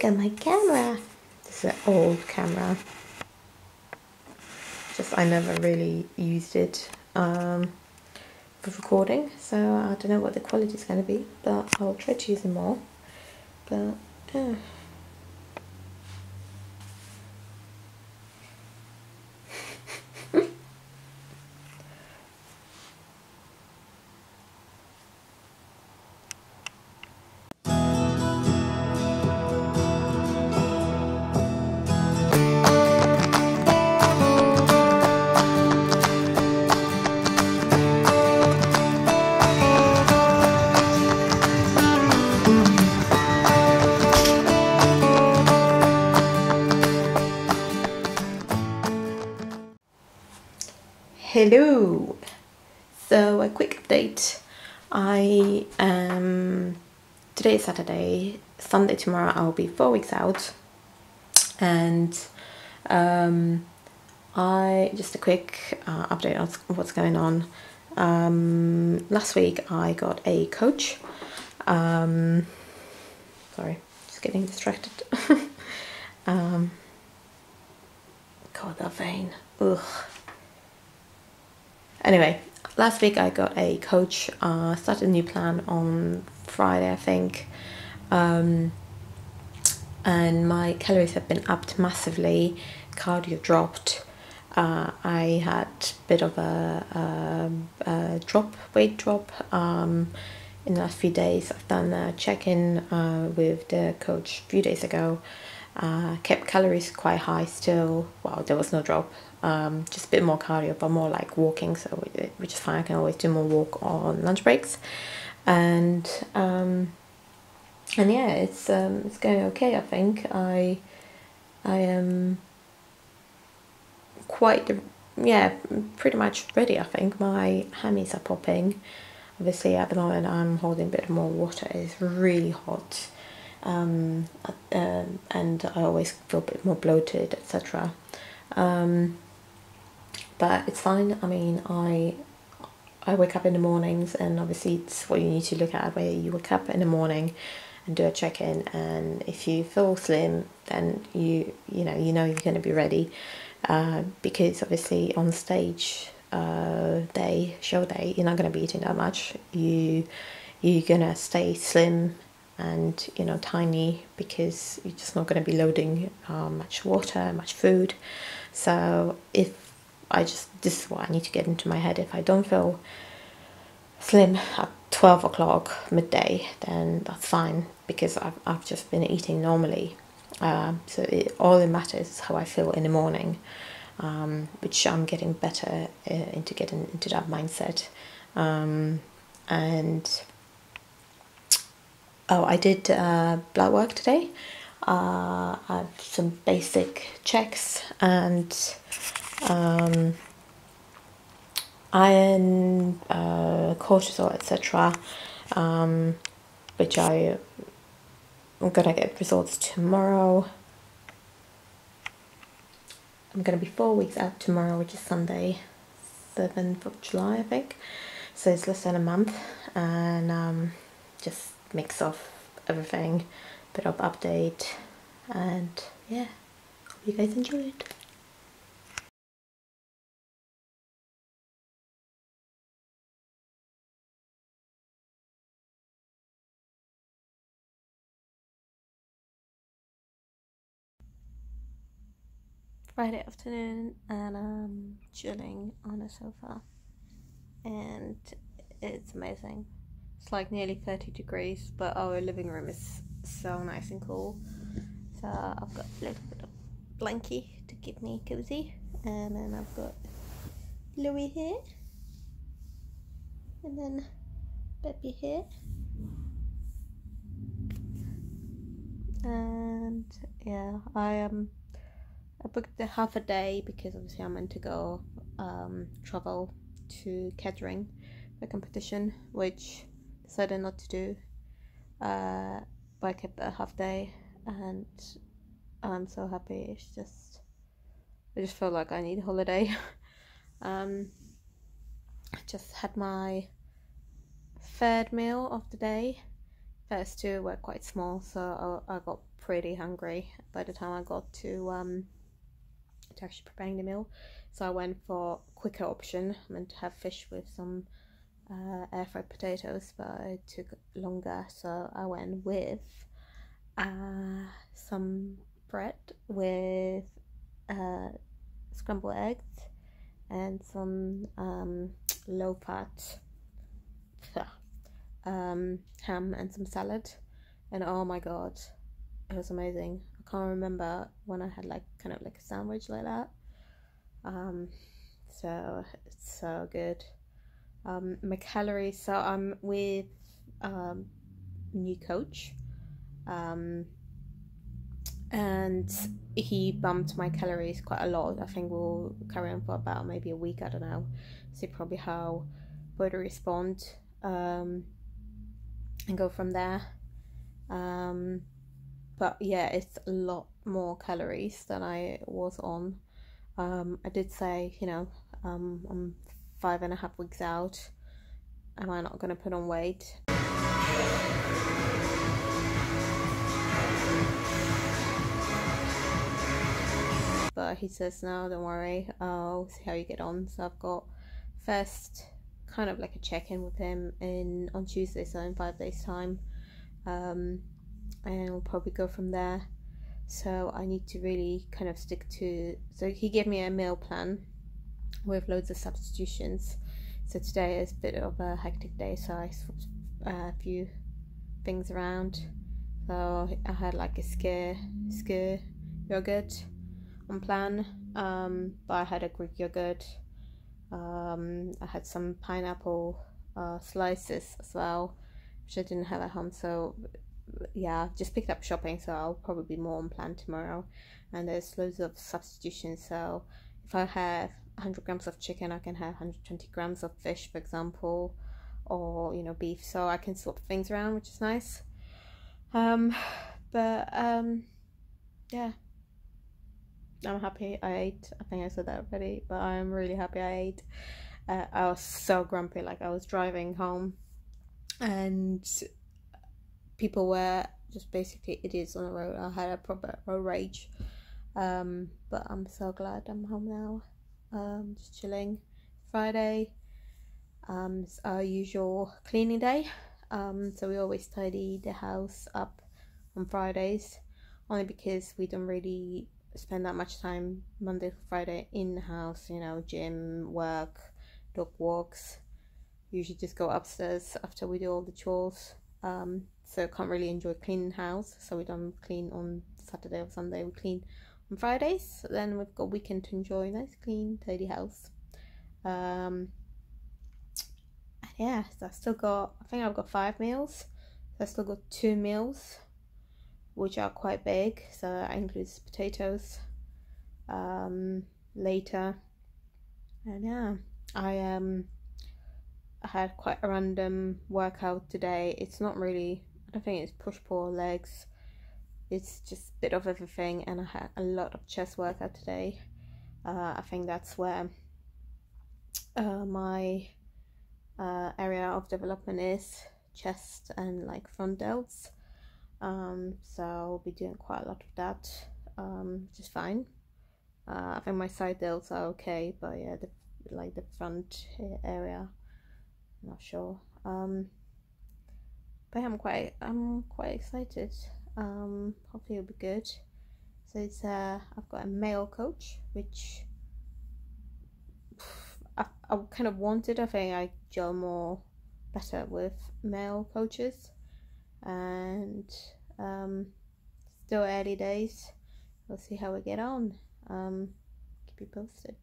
look at my camera. This is an old camera. Just I never really used it um, for recording, so I don't know what the quality is going to be, but I'll try to use it more. But yeah. Hello. So a quick update. I um today is Saturday. Sunday tomorrow I'll be four weeks out, and um I just a quick uh, update on what's going on. Um, last week I got a coach. Um, sorry, just getting distracted. um, God, that vein. Ugh. Anyway, last week I got a coach. Uh, started a new plan on Friday, I think. Um, and my calories have been upped massively. Cardio dropped. Uh, I had a bit of a, a, a drop, weight drop um, in the last few days. I've done a check-in uh, with the coach a few days ago. Uh, kept calories quite high still. Well, there was no drop. Um, just a bit more cardio, but more like walking. So which is fine. I can always do more walk on lunch breaks, and um, and yeah, it's um, it's going okay. I think I I am quite yeah pretty much ready. I think my hammies are popping. Obviously, at the moment, I'm holding a bit more water. It's really hot, um, uh, and I always feel a bit more bloated, etc. Um, but it's fine. I mean, I I wake up in the mornings, and obviously, it's what you need to look at. Where you wake up in the morning and do a check in, and if you feel slim, then you you know you know you're going to be ready, uh, because obviously on stage uh, day show day you're not going to be eating that much. You you're gonna stay slim and you know tiny because you're just not going to be loading uh, much water, much food. So if I just this is what I need to get into my head. If I don't feel slim at twelve o'clock midday, then that's fine because I've I've just been eating normally. Um, so it, all that matters is how I feel in the morning, um, which I'm getting better uh, into getting into that mindset. Um, and oh, I did uh, blood work today. Uh, I have some basic checks and um, iron, uh, cortisol, etc. Um, which I I'm gonna get results tomorrow. I'm gonna be four weeks out tomorrow, which is Sunday, seventh of July, I think. So it's less than a month, and um, just mix of everything, bit of update, and yeah, hope you guys enjoy it. Friday afternoon and I'm chilling on a sofa and it's amazing. It's like nearly 30 degrees, but our living room is so nice and cool. So I've got a little bit of blankie to keep me cozy, and then I've got Louis here, and then Peppy here, and yeah, I am. Um, I booked the half a day because obviously I'm meant to go um, travel to Kettering the competition, which decided not to do. Uh, but I kept a half day, and I'm so happy. It's just I just feel like I need a holiday. um, I just had my third meal of the day. first two were quite small, so I, I got pretty hungry by the time I got to um to actually preparing the meal. So I went for quicker option. I meant to have fish with some uh, air fried potatoes, but it took longer. So I went with uh, some bread with uh, scrambled eggs and some um, low fat um, ham and some salad. And oh my god, it was amazing. I can't remember when I had like kind of like a sandwich like that. Um, so it's so good. Um, my calories. So I'm with um, new coach. Um, and he bumped my calories quite a lot. I think we'll carry on for about maybe a week. I don't know. See probably how body respond um, and go from there. Um, but yeah, it's a lot more calories than I was on. Um, I did say, you know, um, I'm five and a half weeks out. Am I not going to put on weight? But he says, no, don't worry, I'll see how you get on. So I've got first kind of like a check in with him in on Tuesday, so in five days' time. Um, and we'll probably go from there. So I need to really kind of stick to. So he gave me a meal plan with loads of substitutions. So today is a bit of a hectic day, so I swapped uh, a few things around. So I had like a skyr skyr yogurt on plan, um, but I had a Greek yogurt. Um, I had some pineapple uh, slices as well, which I didn't have at home. So yeah, just picked up shopping, so I'll probably be more on plan tomorrow. And there's loads of substitutions. So if I have 100 grams of chicken, I can have 120 grams of fish, for example, or you know beef. So I can swap things around, which is nice. Um, but um, yeah, I'm happy I ate. I think I said that already, but I'm really happy I ate. Uh, I was so grumpy, like I was driving home, and people were just basically idiots on the road. I had a proper road rage. Um, but I'm so glad I'm home now. Um, just chilling. Friday, um, it's our usual cleaning day. Um, so we always tidy the house up on Fridays, only because we don't really spend that much time Monday to Friday in the house. You know, gym, work, dog walks. Usually just go upstairs after we do all the chores. Um, so can't really enjoy cleaning house. So we don't clean on Saturday or Sunday. We clean on Fridays. Then we've got weekend to enjoy nice, clean, tidy house. Um, and yeah, so I still got. I think I've got five meals. So I still got two meals, which are quite big. So that includes potatoes. Um, later, and yeah, I um. I had quite a random workout today. It's not really, I don't think it's push pull legs it's just a bit of everything and I had a lot of chest workout today. Uh, I think that's where uh, my uh, area of development is chest and like front delts. Um, so I'll be doing quite a lot of that, um, which is fine. Uh, I think my side delts are okay, but yeah, the like the front area, I'm not sure. Um, but I'm quite I'm quite excited um, hopefully it'll be good. So it's uh, I've got a male coach which I, I kind of wanted I think I gel more better with male coaches. And um, still early days. We'll see how we get on. Um, keep you posted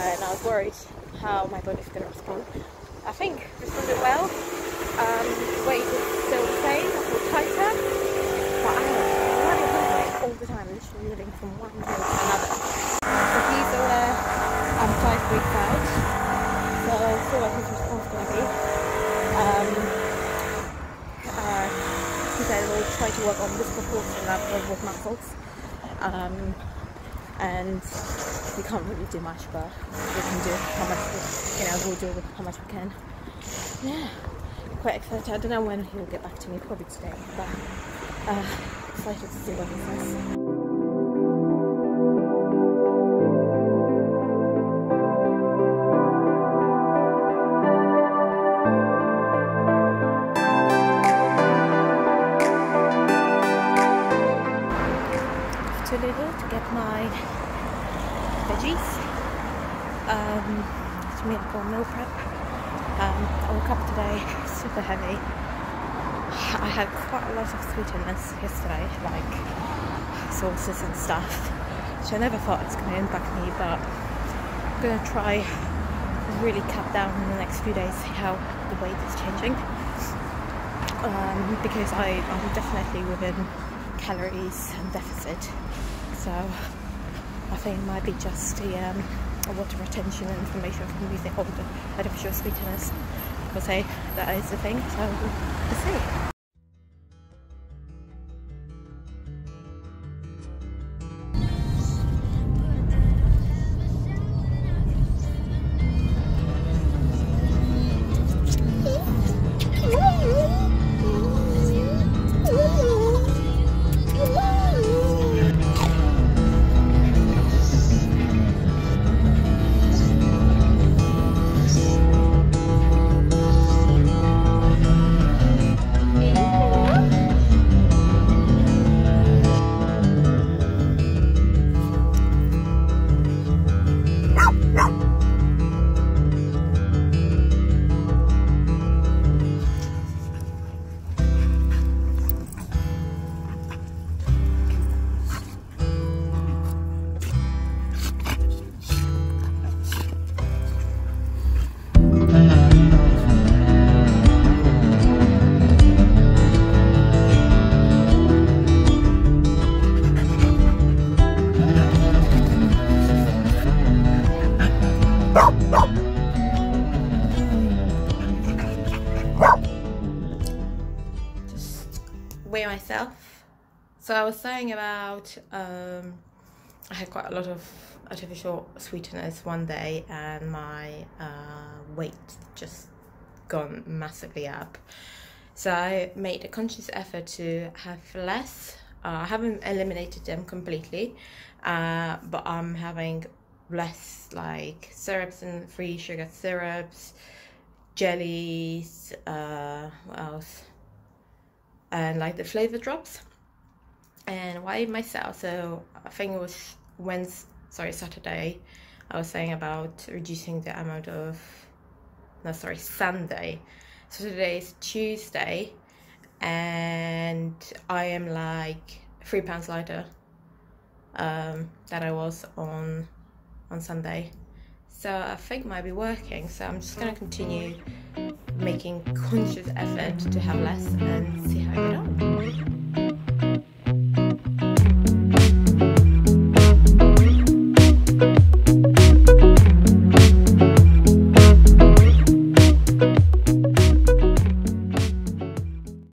And I was worried how my body's going to respond. I think responded well. Um, weight is still the same, I feel tighter, but I am running hungry all the time, literally moving from one day to another. So he's aware I'm five weeks out, so I feel like his response going to be. Um, uh, said we'll try to work on disproportion level with muscles. Um, and we can't really do much, but we can do how much, we, you know, we'll do how much we can. Yeah, quite excited. I don't know when he'll get back to me, probably today, but uh, excited to see what he says. To Lidl to get my veggies. Um, to meal for meal prep. Um, I woke up today super heavy. I had quite a lot of sweetness yesterday, like sauces and stuff, which I never thought was going to impact me, but I'm going to try really cut down in the next few days, how the weight is changing. Um, because I, I'm definitely within calories and deficit. So I think it might be just the um, water retention and inflammation from using all artificial sweeteners because say that is the thing. So we'll see. Weigh myself. So I was saying about um, I had quite a lot of artificial sweeteners one day, and my uh, weight just gone massively up. So I made a conscious effort to have less. Uh, I haven't eliminated them completely, uh, but I'm having less like syrups and free sugar syrups, jellies, uh, what else? and like the flavor drops. And why myself? So i think it was Wednesday, sorry saturday i was saying about reducing the amount of no sorry sunday. So today is tuesday and i am like three pounds lighter um than i was on on sunday so i think might be working so i'm just to continue making conscious effort to have less and see how I get on.